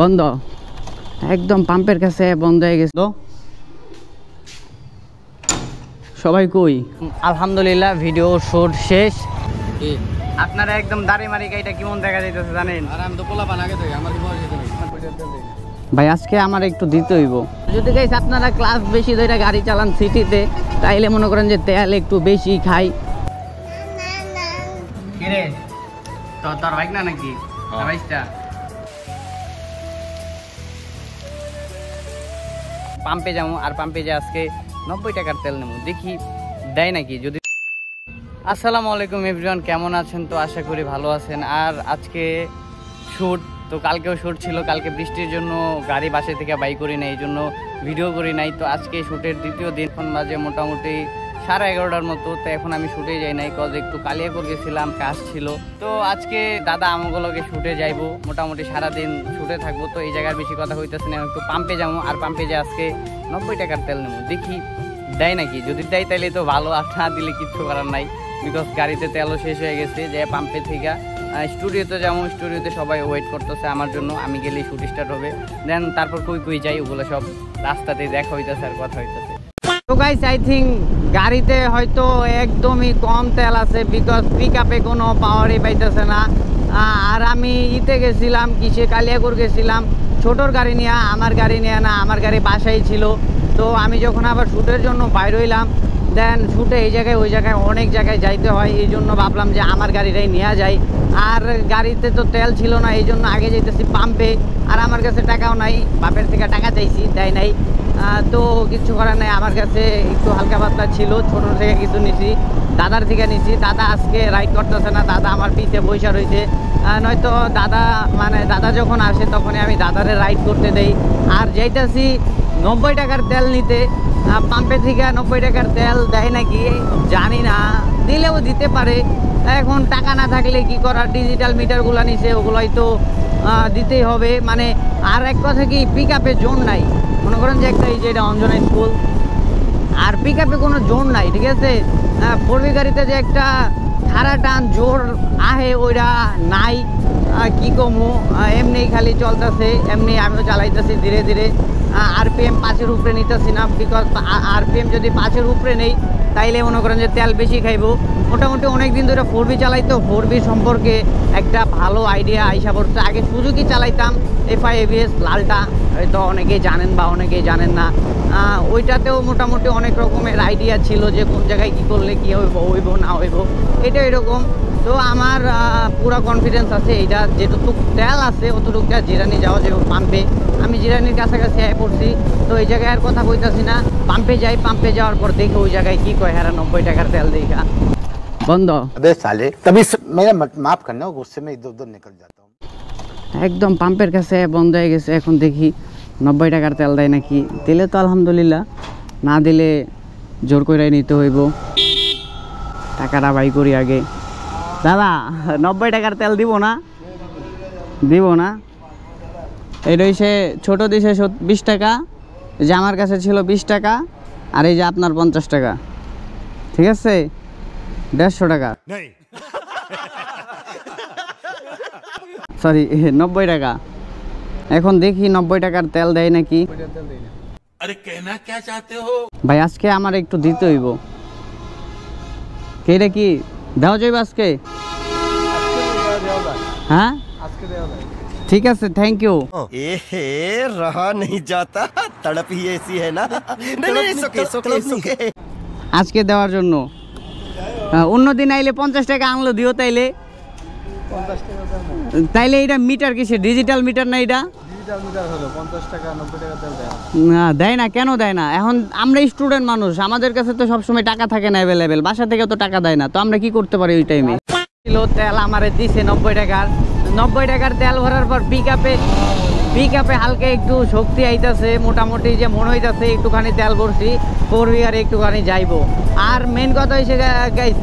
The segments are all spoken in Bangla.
বন্ধ। একদম পাম্পের কাছে বন্ধ হয়ে গেছে। সবাই কই? আলহামদুলিল্লাহ ভিডিও শুট শেষ। আপনারা একদম দাড়ি মারি গাড়িটা কেমন দেখা যাইতেছে জানেন? আর আমি তো পোলা পান আগে থেকে আমার। ভাই আজকে আমার একটু দিতে হইব। যদি গাইস আপনারা ক্লাস বেশি ধরে গাড়ি চালান সিটিতে তাইলে মনে করেন যে তেল একটু বেশি খাই। কিরে? তোর বাইক না নাকি পাম্পে যাব, আর পাম্পে যে আজকে নব্বই টাকার তেল নেব। দেখি, দেয় নাকি? যদি আসসালামু আলাইকুম এভরিওয়ান কেমন আছেন? তো আশা করি ভালো আছেন। আর আজকে শ্যুট তো কালকেও শ্যুট ছিল, কালকে বৃষ্টির জন্য গাড়ি বাসে থেকে বাই করি নাই, এই জন্য ভিডিও করি নাই। তো আজকে শ্যুটের দ্বিতীয় দিন, এখন বাজে মোটামুটি সাড়ে এগারোটার মতো, তো এখন আমি শুটে যাই নাই। কজ একটু কালিয়াকর গেছিলাম, কাজ ছিল। তো আজকে দাদা আমগুলোকে শুটে যাইবো। মোটামুটি সারাদিন শুটে থাকব, তো এই জায়গার বেশি কথা হইতেছে না। একটু পাম্পে যাব, আর পাম্পে যে আজকে নব্বই টাকার তেল নেব। দেখি, দেয় নাকি? যদি দেয় তাহলে তো ভালো, আর না দিলে কিচ্ছু করার নাই। বিকজ গাড়িতে তেলও শেষ হয়ে গেছে, যে পাম্পে থেকে। স্টুডিওতে যেমন স্টুডিওতে সবাই ওয়েট করতেছে আমার জন্য। আমি গেলেই শুট স্টার্ট হবে। দেন তারপর কই কই যাই, ওগুলো সব রাস্তাতে দেখা হইতেছে আর কথা হইতেছে। তো গাইস আই থিঙ্ক গাড়িতে হয়তো একদমই কম তেল আছে বিকজ পিক আপে কোনো পাওয়ারই পাইতেছে না। আর আমি ইতে গেছিলাম, কিসে কালিয়াগুর গেছিলাম। ছোটোর গাড়ি নিয়ে, আমার গাড়ি নিয়ে না, আমার গাড়ি বাসাই ছিল। তো আমি যখন আবার শ্যুটের জন্য বাইর হইলাম দেন শ্যুটে এই জায়গায়, ওই জায়গায় অনেক জায়গায় যাইতে হয়। এই জন্য ভাবলাম যে আমার গাড়িটাই নেওয়া যায়। আর গাড়িতে তো তেল ছিল না, এই জন্য আগে যাইতেছি পাম্পে আর আমার কাছে টাকাও নাই, বাপের থেকে টাকা চাইছি, দেয় নাই। তো কিছু করার নাই। আমার কাছে একটু হালকা পাতলা ছিল, ছোট থেকে কিছু নিছি, দাদার থেকে নিছি। দাদা আজকে রাইড করতেছে না, দাদা আমার পিছে বৈশা রয়েছে নয়তো দাদা মানে দাদা যখন আসে, তখনই আমি দাদারে রাইড করতে দেই। আর যাইতাছি নব্বই টাকার তেল নিতে। পাম্পে থেকে নব্বই টাকার তেল দেয় নাকি? জানি না। দিলেও দিতে পারে। এখন টাকা না থাকলে কি করার? ডিজিটাল মিটারগুলো নিছে, ওগুলোই তো দিতেই হবে। মানে আর এক কথা কি পিক আপে জোন নাই। মনে করেন যে একটা এই যে এটা অঞ্জনা স্কুল আর পিক আপে কোনো জোর নাই, ঠিক আছে? ফোর গাড়িতে যে একটা খারা টান জোর আহে, ওইটা নাই। কি কমু? এমনি খালি চলতেছে, এমনি আমিও চালাইতেছি ধীরে ধীরে। আরপিএম পাঁচের উপরে নিতেছি না বিকজ আরপিএম যদি পাঁচের উপরে নেই, তাইলে মনে করেন যে তেল বেশি খাইবো। মোটামুটি অনেক দিন ধরে ফোর বি চালাইতো, ফোর বি সম্পর্কে একটা ভালো আইডিয়া আইসা পড়ছে। আগে সুজুকি চালাইতাম, এফআই এভিএস লালটা, হয়তো অনেকেই জানেন বা অনেকেই জানেন না। ওইটাতেও মোটামুটি অনেক রকমের আইডিয়া ছিল যে কোন জায়গায় কী করলে কী হইব হইব, না হইব। এটা এরকম। তো আমার পুরো কনফিডেন্স আছে এইটা, যেটুকু তেল আছে, অতটুকু জিরানি যাওয়া যাবে পাম্পে। আমি জিরানির কাছাকাছি আয় পড়ছি তো এই জায়গায় আর কথা কইতাছি না। পাম্পে যাই পাম্পে যাওয়ার পর দেখি ওই জায়গায় কি কয় হারা নব্বই টাকার তেল দেখা। বন্ধ। সালে তবে মেরা মাফ করনা গুসে মে ইদর উদর নিকল যাতা একদম পাম্পের কাছে বন্ধ হয়ে গেছে এখন দেখি নব্বই টাকার তেল দেয় নাকি। দিলে তো আলহামদুলিল্লাহ না দিলে জোর করে নিতে হইব। টাকাটা বাই করি আগে। দাদা নব্বই টাকার তেল দিব না? দিব না? এটা হইছে ছোটো দিছে বিশ টাকা এই যে আমার কাছে ছিল বিশ টাকা আর এই যে আপনার পঞ্চাশ টাকা। ঠিক আছে? দেড়শো টাকা। সরি নব্বই টাকা। এখন দেখি নব্বই টাকার তেল দেয় নাকি। ভাই আজকে আমার একটু দিতে হইব। কে রে কি? দেওয়া যাইব আজকে। হ্যাঁ। ঠিক আছে থ্যাংক ইউ এহে রহা নেই যাতা তড়প सुके, सुके, सुके। आज আজকে দেওয়ার জন্য অন্য দিন আইলে পঞ্চাশ টাকা আনলো দিও তাইলে তাইলে এটা মিটার কিসে ডিজিটাল মিটার না এটা না দেয় না কেন দেয় না এখন আমরা স্টুডেন্ট মানুষ আমাদের কাছে তো সবসময় টাকা থাকে না অ্যাভেলেবেল বাসা থেকে তো টাকা দেয় না। তো আমরা কি করতে পারি ওই টাইমে ছিল তেল আমার দিছে নব্বই টাকার। নব্বই টাকার তেল ভরার পর পিক আপে পিক আপে হালকা একটু শক্তি আইতাছে মোটামুটি যে মনে হইতাছে একটুখানি তেল ভরছি ফোর বিঘারে একটুখানি যাইবো। আর মেন কথা হয়েছে গাইস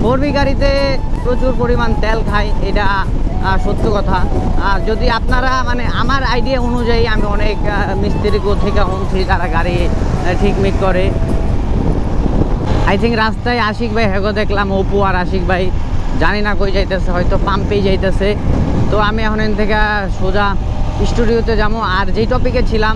ফোর বি গাড়িতে প্রচুর পরিমাণ তেল খায় এটা সত্য কথা। আর যদি আপনারা মানে আমার আইডিয়া অনুযায়ী আমি অনেক মিস্ত্রি থেকে শুনছি যারা গাড়ি আহ, ঠিক মিক করে। আই থিঙ্ক রাস্তায় আশিক ভাই হেগো দেখলাম অপু আর আশিক ভাই জানি না কই যাইতেছে হয়তো পাম্পেই যাইতেছে। তো আমি এখন থেকে সোজা স্টুডিওতে যাব। আর যেই টপিকে ছিলাম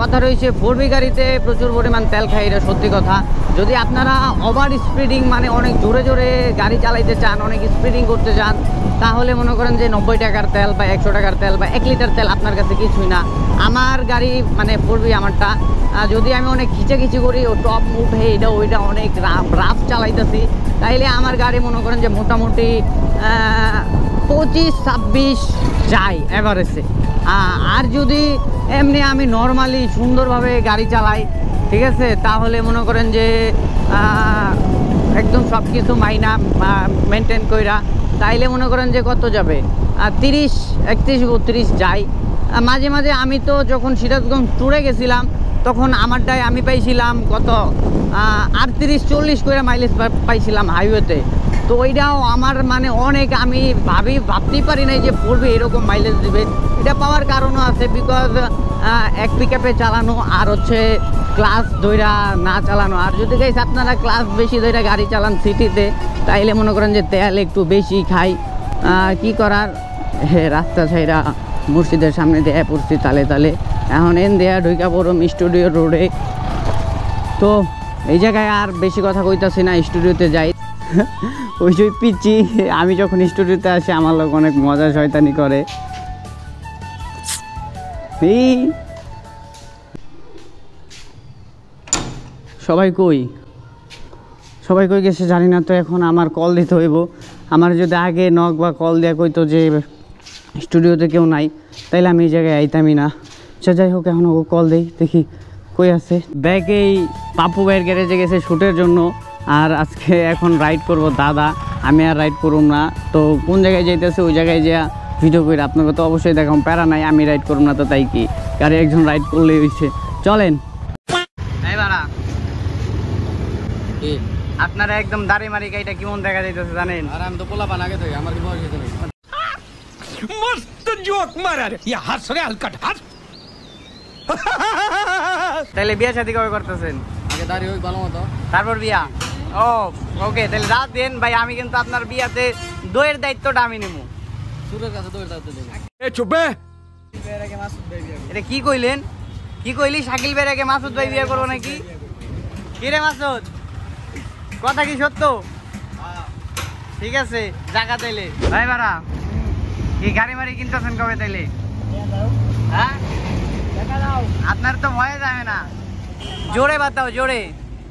কথা রয়েছে, ফোরবি গাড়িতে প্রচুর পরিমাণ তেল খাই এটা সত্যি কথা। যদি আপনারা ওভার স্পিডিং মানে অনেক জোরে জোরে গাড়ি চালাইতে চান, অনেক স্পিডিং করতে চান, তাহলে মনে করেন যে নব্বই টাকার তেল বা একশো টাকার তেল বা এক লিটার তেল আপনার কাছে কিছুই না। আমার গাড়ি মানে ফোরবি আমারটা যদি আমি অনেক খিচাখিচি করি, ও টপ উঠে, এটা ওইটা অনেক রাফ রাফ চালাইতেছি, তাইলে আমার গাড়ি মনে করেন যে মোটামুটি পঁচিশ ছাব্বিশ যায় অ্যাভারেজে আর যদি এমনি আমি নর্মালি সুন্দরভাবে গাড়ি চালাই, ঠিক আছে? তাহলে মনে করেন যে একদম সব কিছু মাইনা মেনটেন কইরা, তাইলে মনে করেন যে কত যাবে? তিরিশ, একত্রিশ, বত্রিশ যাই। মাঝে মাঝে আমি তো যখন সিরাজগঞ্জ ট্যুরে গেছিলাম, তখন আমারটায় আমি পাইছিলাম কত? আটত্রিশ, চল্লিশ করে মাইলেজ পাইছিলাম হাইওয়েতে তো ওইটাও আমার মানে অনেক আমি ভাবি, ভাবতেই পারি নাই যে পড়বে এরকম মাইলেজ দিবে। এটা পাওয়ার কারণও আছে বিকজ এক পিকআপে চালানো আর হচ্ছে ক্লাস দইরা না চালানো। আর যদি গাইস আপনারা ক্লাস বেশি দইরা গাড়ি চালান সিটিতে তাইলে মনে করেন যে তেল একটু বেশি খাই। কি করার? হে, রাস্তা ছাইরা মসজিদের সামনে দেয়া পড়ছি তালে তালে। এখন এন দেয়া ঢুকা পড়ম স্টুডিও রোডে তো এই জায়গায় আর বেশি কথা কইতাছি না স্টুডিওতে যাই। ওই যে পিচ্ছি, আমি যখন স্টুডিওতে আসি, আমার লোক অনেক মজা শয়তানি করে। এই। সবাই কই? সবাই কই গেছে জানি না তো, এখন আমার কল দিতে হইব। আমার যদি আগে নখ বা কল দেওয়া কইতো যে স্টুডিওতে কেউ নাই, তাইলে আমি এই জায়গায় আইতামই না। সে যাই হোক, এখন ওকে কল দেই, দেখি কই আছে। ব্যাগেই পাপু ভাইয়ের গ্যারেজে গেছে শ্যুটের জন্য। আর আজকে এখন রাইড করব দাদা। আমি আর রাইড করুম না। তো কোন জায়গায় যাইতেছে ওই জায়গায় যা ভিডিও করে আপনাকে তো অবশ্যই দেখাম। প্যারা নাই আমি রাইড করুম না তো তাই কি? গাড়ি একজন রাইড করলেই হয়েছে চলেন। আপনারা একদম দাড়ি মারি গাড়িটা কেমন দেখা যাইতেছে জানেন? আর আমি তো পোলা পান আগে থেকে আমার কি বয়স হয়েছে নাকি? তাহলে বিয়ে শাদি কবে করতেছেন? আগে দাঁড়িয়ে হোক ভালো মতো। তারপর বিয়া? ও ওকে তাহলে রাত দেন ভাই আমি কিন্তু আপনার বিয়াতে দইয়ের দায়িত্বটা আমি নেব। সুরের কাছে দইয়ের দায়িত্ব দেবো। এ চুপে এটা কি কইলেন? কি কইলি? শাকিল বেরাকে মাসুদ ভাই বিয়ে করব নাকি? কি রে মাসুদ? কথা কি সত্য? ঠিক আছে জায়গা তাইলে। ভাই ভাড়া কি গাড়ি মারি কিনতেছেন কবে তাইলে? হ্যাঁ? আপনার তো ভয় যাবে না। জোরে বাতাও জোরে।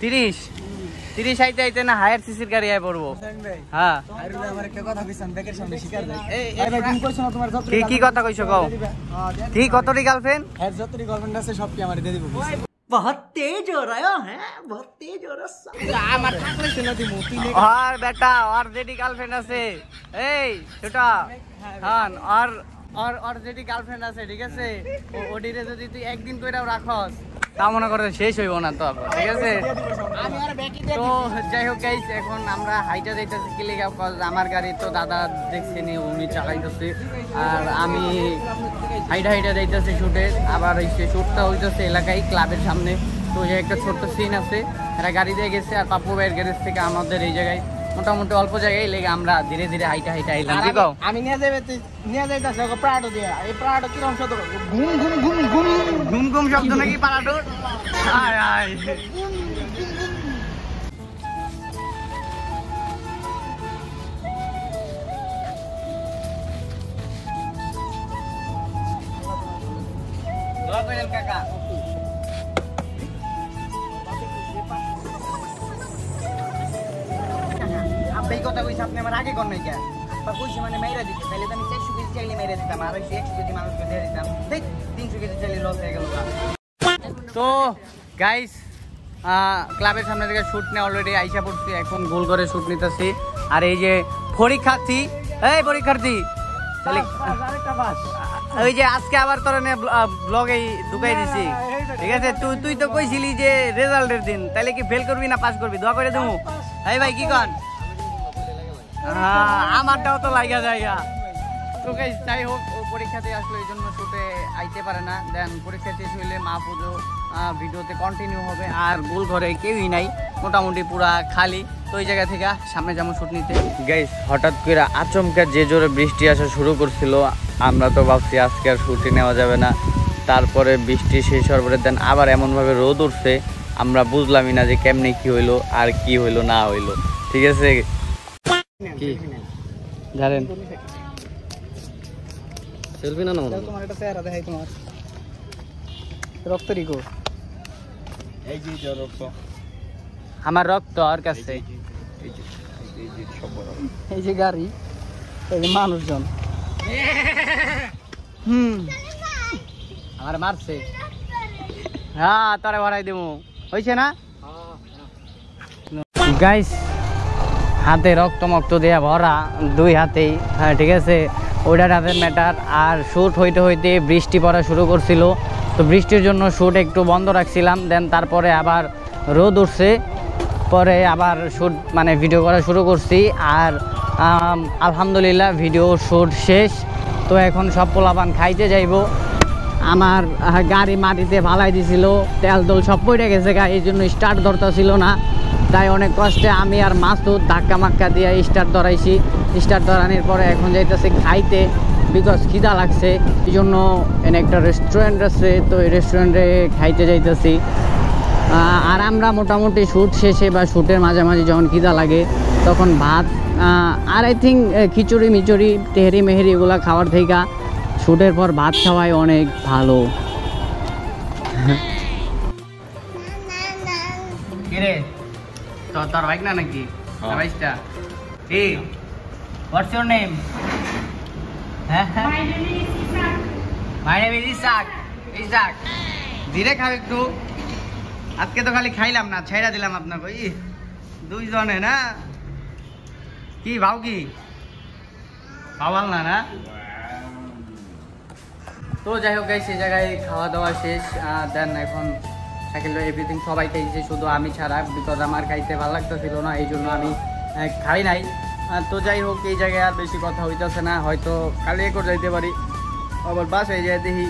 তিরিশ। তিরিশ আইতে আইতে না হায়ার সিসির গাড়ি আয় পড়ব। হ্যাঁ। যত কি কি কথা কইছো কও? কি কতটি গার্লফ্রেন্ড হ্যাঁ যতটি গার্লফ্রেন্ড আছে সব কি আমার দিয়ে দিব। আর বেটা আর যেটি গার্লফ্রেন্ড আছে এই ছোটা হ্যাঁ আর আর আর যেটি গার্লফ্রেন্ড আছে ঠিক আছে? ও- যদি তুই একদিন কইরাও রাখস তা মনে শেষ হইব না তো ঠিক আছে? তো যাই হোক গাইস এখন আমরা হাইটা যাইতেছি কি লেগে আমার গাড়ি তো দাদা দেখছেনি উনি চালাইতেছে। আর আমি হাইটা হাইটা যাইতেছি শুটে আবার এই শুটটা হইতেছে এলাকায় ক্লাবের সামনে। তো একটা ছোট্ট সিন আছে। এরা গাড়ি দিয়ে গেছে আর পাপ্পু ভাইয়ের গ্যারেজ থেকে আমাদের এই জায়গায়। মোটামুটি অল্প জায়গায় লেগে আমরা ধীরে ধীরে হাইটা হাইটা আইলাম। কি কও আমি নিয়ে যাবে নিয়ে যাইতাছি ওকে প্রাডো দিয়ে। এই প্রাডো কীরকম শত ঘুম ঘুম ঘুম ঘুম ঘুম। ঘুম শব্দ নাকি পাড়াটোর? আয় আয়। কাকা। কথা কইছে আপনি আমার আগে কোন নাই কে বা কইছে মানে মাইরা দিতে তাহলে তো আমি চারশো কেজি চাইলে মাইরা দিতাম আর ওই একশো কেজি মানুষকে দিয়ে দিতাম। দেখ তিনশো কেজি চাইলে লস হয়ে গেল তো গাইস ক্লাবের সামনে থেকে শুট নিয়ে অলরেডি আইসা পড়ছি এখন গোল করে শুট নিতেছি। আর এই যে পরীক্ষার্থী এই পরীক্ষার্থী তাহলে ওই যে আজকে আবার তোর ব্লগে ঢুকাই দিছি। ঠিক আছে তুই তুই তো কইছিলি যে রেজাল্টের দিন তাহলে কি ফেল করবি না পাস করবি? দোয়া করে দেবো এই ভাই কি কন আমারটাও তো লাগা জায়গা তো গাইস যাই হোক ও পরীক্ষাতে আসলো এই জন্য শুতে আইতে পারে না। দেন পরীক্ষা শেষ হইলে মা পুজো ভিডিওতে কন্টিনিউ হবে। আর গোল ঘরে কেউই নাই মোটামুটি পুরা খালি। তো ওই জায়গা থেকে সামনে যেমন শুট নিতে গাইস হঠাৎ করে আচমকা যে জোরে বৃষ্টি আসা শুরু করছিল আমরা তো ভাবছি আজকে আর শুটে নেওয়া যাবে না। তারপরে বৃষ্টি শেষ হওয়ার পরে দেন আবার এমনভাবে রোদ উঠছে আমরা বুঝলামই না যে কেমনে কি হইল আর কি হইল না হইল। ঠিক আছে? কি? জানেন সেলফি না না তোমার একটা চেহারা দেখাই তোমার। রক্ত রিকো। আমার রক্ত আর কাছে। এই যে গাড়ি এই যে মানুষজন। হুম। আমার মারছে। হ্যাঁ তোরে ভরাই দেবো হয়েছে না? গাইস হাতে রক্ত মক্ত দেয়া ভরা দুই হাতেই হ্যাঁ ঠিক আছে? ওইটার হাতের ম্যাটার আর শ্যুট হইতে হইতে বৃষ্টি পড়া শুরু করছিল। তো বৃষ্টির জন্য শ্যুট একটু বন্ধ রাখছিলাম। দেন তারপরে আবার রোদ উঠছে। পরে আবার শ্যুট মানে ভিডিও করা শুরু করছি। আর আলহামদুলিল্লাহ ভিডিও শ্যুট শেষ। তো এখন সব পোলাপান খাইতে যাইবো। আমার গাড়ি মাটিতে ফালাই দিছিল। তেল দোল সব পড়ে গেছে গা এই জন্য স্টার্ট ধরতে ছিল না। তাই অনেক কষ্টে আমি আর মাসুদ ধাক্কা মাক্কা দিয়ে স্টার্ট ধরাইছি। স্টার ধরানোর পরে এখন যাইতেছি খাইতে বিকজ খিদা লাগছে। এই জন্য এনে একটা রেস্টুরেন্ট আছে তো এই রেস্টুরেন্টে খাইতে যাইতেছি। আর আমরা মোটামুটি শ্যুট শেষে বা শ্যুটের মাঝামাঝি যখন খিদা লাগে তখন ভাত আর আই থিঙ্ক খিচুড়ি মিচুড়ি তেহরি মেহেরি এগুলো খাওয়ার থেকে শ্যুটের পর ভাত খাওয়াই অনেক ভালো। কিরে? তো তোর বাইক না নাকি বাইকটা কি হোয়াটস ইউর নেম হ্যাঁ হ্যাঁ। My name is Isaac Isaac ধীরে খাও একটু। আজকে তো খালি খাইলাম না ছেড়া দিলাম আপনাকে। ই দুইজনে না? কি ভাও কি? পাওয়াল না না? তো যাই হোক সেই জায়গায় খাওয়া দাওয়া শেষ। দেন এখন সাইকেল এভরিথিং সবাই খাইছে শুধু আমি ছাড়া বিকজ আমার খাইতে ভালো লাগতেছিল না, এই জন্য আমি খাই নাই। তো যাই হোক, এই জায়গায় আর বেশি কথা হইতেছে না, হয়তো কালে করে যাইতে পারি। আবার বাসায় যায়, দেখি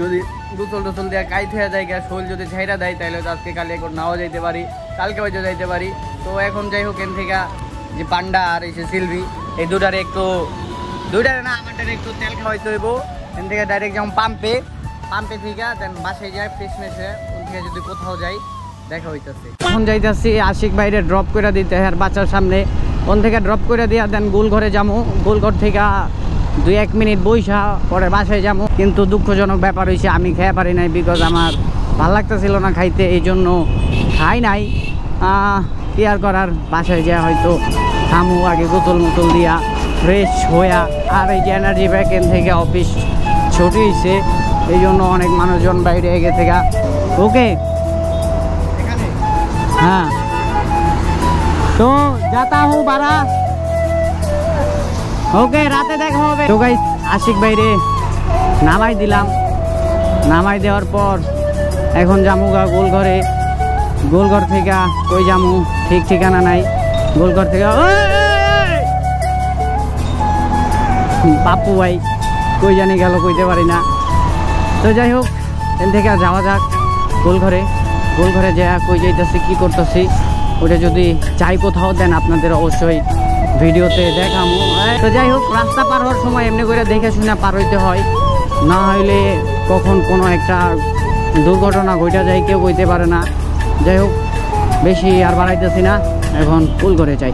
যদি দুতল টুতল দেওয়া কাইট হয়ে যায় গ্যাস শোল যদি ঝাইরা দেয় তাহলে তো আজকে কালে করে নাও যাইতে পারি, কালকে হয়তো যাইতে পারি। তো এখন যাই হোক, এন থেকে যে পান্ডা আর এই সিলভি, এই দুটারে একটু, দুইটারে না, আমারটারে একটু তেল খাওয়াইতে হইব। এখান থেকে ডাইরেক্ট যেমন পাম্পে পাম্পে থেকে দেন বাসায় যায় ফিটনেসে ওখান থেকে যদি কোথাও যাই, দেখা হইতাছে। এখন যাইতাছি, আশিক বাইরে ড্রপ করে দিতে আর বাচ্চার সামনে। ওন থেকে ড্রপ করে দিয়া দেন, গোল ঘরে যাব গোল ঘর থেকে দুই, এক মিনিট বইসা, পরে বাসায় যাব কিন্তু দুঃখজনক ব্যাপার হয়েছে আমি খেয়ে পারি নাই বিকজ আমার ভালো লাগতেছিল না খাইতে এই জন্য খাই নাই। কি আর করার, বাসায় যা হয়তো থামু, আগে গোতল মোতল দিয়া ফ্রেশ হইয়া। আর এই যে এনার্জি ব্যাকেন থেকে অফিস ছুটি হয়েছে এই জন্য অনেক মানুষজন বাইরে এগে থেকে ওকে। हाँ তো যাতা হু বারা। ওকে রাতে দেখা হবে। তো গাইস আশিক বাইরে নামাই দিলাম। নামাই দেওয়ার পর এখন জামুগা গোলঘরে। গোলঘর থেকে কই জামু ঠিক ঠিকানা নাই। গোলঘর থেকে! পাপ্পু ভাই কই জানি গেল কইতে পারি না। তো যাই হোক এখান থেকে যাওয়া যাক। গোলঘরে গোলঘরে যা কই যাইতেছি, কি করতেছি, ওটা যদি চাই কোথাও, দেন আপনাদের অবশ্যই ভিডিওতে দেখামো। তো যাই হোক, রাস্তা পার হওয়ার সময় এমনি করে দেখে শুনে পার হইতে হয়। না হইলে কখন কোনো একটা দুর্ঘটনা ঘটে যায়, কেউ কইতে পারে না। যাই হোক, বেশি আর বাড়াইতেছি না, এখন ফুল করে চাই